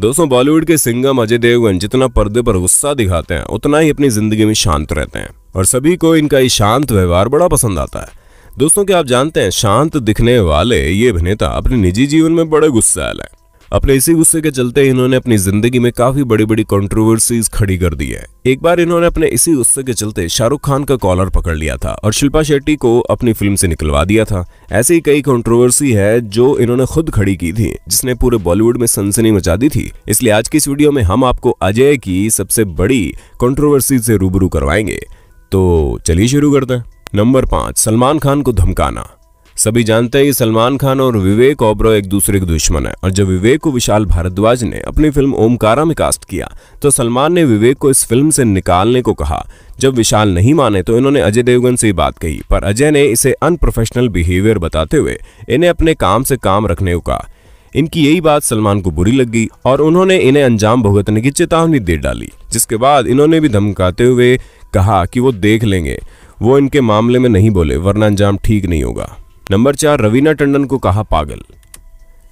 दोस्तों, बॉलीवुड के सिंगम अजय देवगन जितना पर्दे पर गुस्सा दिखाते हैं, उतना ही अपनी ज़िंदगी में शांत रहते हैं। और सभी को इनका ये शांत व्यवहार बड़ा पसंद आता है। दोस्तों, क्या आप जानते हैं, शांत दिखने वाले ये अभिनेता अपने निजी जीवन में बड़े गुस्सा है। अपने इसी गुस्से के चलते इन्होंने अपनी ज़िंदगी में काफ़ी बड़ी बड़ी कंट्रोवर्सीज खड़ी कर दी है। एक बार इन्होंने अपने इसी गुस्से के चलते शाहरुख खान का कॉलर पकड़ लिया था और शिल्पा शेट्टी को अपनी फ़िल्म से निकलवा दिया था। ऐसी ही कई कंट्रोवर्सी है जो इन्होंने खुद खड़ी की थी, जिसने पूरे बॉलीवुड में सनसनी मचा दी थी। इसलिए आज की इस वीडियो में हम आपको अजय की सबसे बड़ी कंट्रोवर्सी से रूबरू करवाएँगे। तो चलिए शुरू करते हैं। नंबर पाँच, सलमान खान को धमकाना। सभी जानते हैं कि सलमान खान और विवेक ओबरो एक दूसरे के दुश्मन है। और जब विवेक को विशाल भारद्वाज ने अपनी फ़िल्म ओमकारा में कास्ट किया तो सलमान ने विवेक को इस फ़िल्म से निकालने को कहा। जब विशाल नहीं माने तो इन्होंने अजय देवगन से बात कही, पर अजय ने इसे अनप्रोफेशनल बिहेवियर बताते हुए इन्हें अपने काम से काम रखने को कहा। इनकी यही बात सलमान को बुरी लग गई और उन्होंने इन्हें अंजाम भुगतने की चेतावनी दे डाली, जिसके बाद इन्होंने भी धमकाते हुए कहा कि वो देख लेंगे। वो इनके मामले में नहीं बोले, वरना अंजाम ठीक नहीं होगा। नंबर चार, रवीना टंडन को कहा पागल।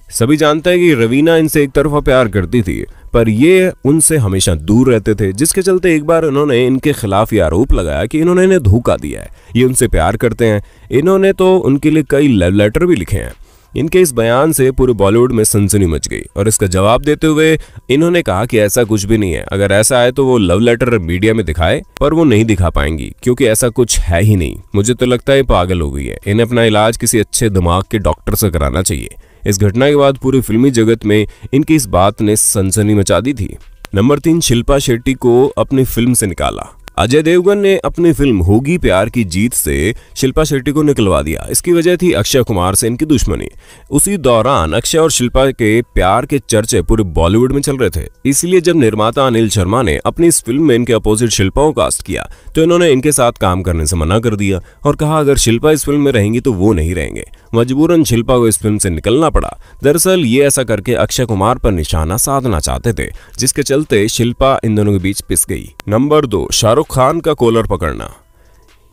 सभी जानते हैं कि रवीना इनसे एक तरफा प्यार करती थी, पर ये उनसे हमेशा दूर रहते थे, जिसके चलते एक बार उन्होंने इनके खिलाफ ये आरोप लगाया कि इन्होंने इन्हें धोखा दिया है। ये उनसे प्यार करते हैं। इन्होंने तो उनके लिए कई लव लेटर भी लिखे हैं। इनके इस बयान से पूरे बॉलीवुड में सनसनी मच गई और इसका जवाब देते हुए इन्होंने कहा कि ऐसा कुछ भी नहीं है। अगर ऐसा है तो वो लव लेटर मीडिया में दिखाए, पर वो नहीं दिखा पाएँगी, क्योंकि ऐसा कुछ है ही नहीं। मुझे तो लगता है पागल हो गई है। इन्हें अपना इलाज किसी अच्छे दिमाग के डॉक्टर से कराना चाहिए। इस घटना के बाद पूरी फिल्मी जगत में इनकी इस बात ने सनसनी मचा दी थी। नंबर तीन, शिल्पा शेट्टी को अपनी फ़िल्म से निकाला। अजय देवगन ने अपनी फ़िल्म होगी प्यार की जीत से शिल्पा शेट्टी को निकलवा दिया। इसकी वजह थी अक्षय कुमार से इनकी दुश्मनी। उसी दौरान अक्षय और शिल्पा के प्यार के चर्चे पूरे बॉलीवुड में चल रहे थे। इसलिए जब निर्माता अनिल शर्मा ने अपनी इस फ़िल्म में इनके अपोजिट शिल्पा को कास्ट किया तो इन्होंने इनके साथ काम करने से मना कर दिया और कहा, अगर शिल्पा इस फ़िल्म में रहेंगी तो वो नहीं रहेंगे। मजबूरन शिल्पा को इस फ़िल्म से निकलना पड़ा। दरअसल ये ऐसा करके अक्षय कुमार पर निशाना साधना चाहते थे, जिसके चलते शिल्पा इन दोनों के बीच पिस गई। नंबर दो, शाहरुख शाहरुख खान का कॉलर पकड़ना।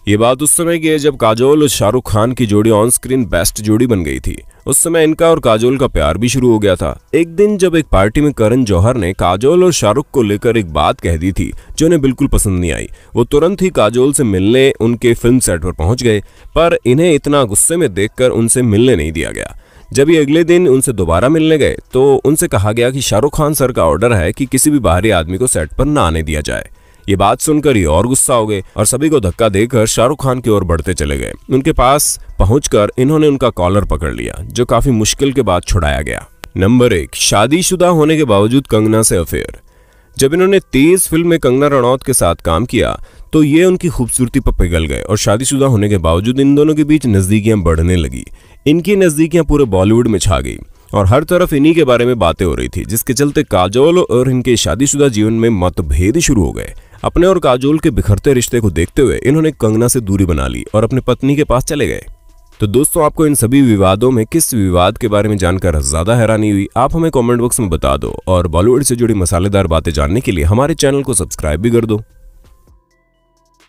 ये बात उस समय की है जब काजोल और शाहरुख खान की जोड़ी ऑन स्क्रीन बेस्ट जोड़ी बन गई थी। उस समय इनका और काजोल का प्यार भी शुरू हो गया था। एक दिन जब एक पार्टी में करण जौहर ने काजोल और शाहरुख को लेकर एक बात कह दी थी, जो उन्हें बिल्कुल पसंद नहीं आई। वो तुरंत ही काजोल से मिलने उनके फ़िल्म सेट पर पहुँच गए, पर इन्हें इतना गुस्से में देखकर उनसे मिलने नहीं दिया गया। जब ये अगले दिन उनसे दोबारा मिलने गए तो उनसे कहा गया कि शाहरुख खान सर का ऑर्डर है कि किसी भी बाहरी आदमी को सेट पर ना आने दिया जाए। ये बात सुनकर ये और गुस्सा हो गए और सभी को धक्का देकर शाहरुख खान की ओर बढ़ते चले गए। उनके पास पहुंचकर इन्होंने उनका कॉलर पकड़ लिया, जो काफ़ी मुश्किल के बाद छुड़ाया गया। नंबर एक, शादीशुदा होने के बावजूद कंगना से अफेयर। जब इन्होंने तेज फ़िल्म में कंगना रनौत के साथ काम किया तो ये उनकी खूबसूरती पर पिघल गए और शादीशुदा होने के बावजूद इन दोनों के बीच नजदीकियाँ बढ़ने लगी। इनकी नजदीकियाँ पूरे बॉलीवुड में छा गई और हर तरफ़ इन्हीं के बारे में बातें हो रही थी, जिसके चलते काजोल और इनके शादीशुदा जीवन में मतभेद शुरू हो गए। अपने और काजोल के बिखरते रिश्ते को देखते हुए इन्होंने कंगना से दूरी बना ली और अपनी पत्नी के पास चले गए। तो दोस्तों, आपको इन सभी विवादों में किस विवाद के बारे में जानकर ज़्यादा हैरानी हुई, आप हमें कमेंट बॉक्स में बता दो और बॉलीवुड से जुड़ी मसालेदार बातें जानने के लिए हमारे चैनल को सब्सक्राइब भी कर दो।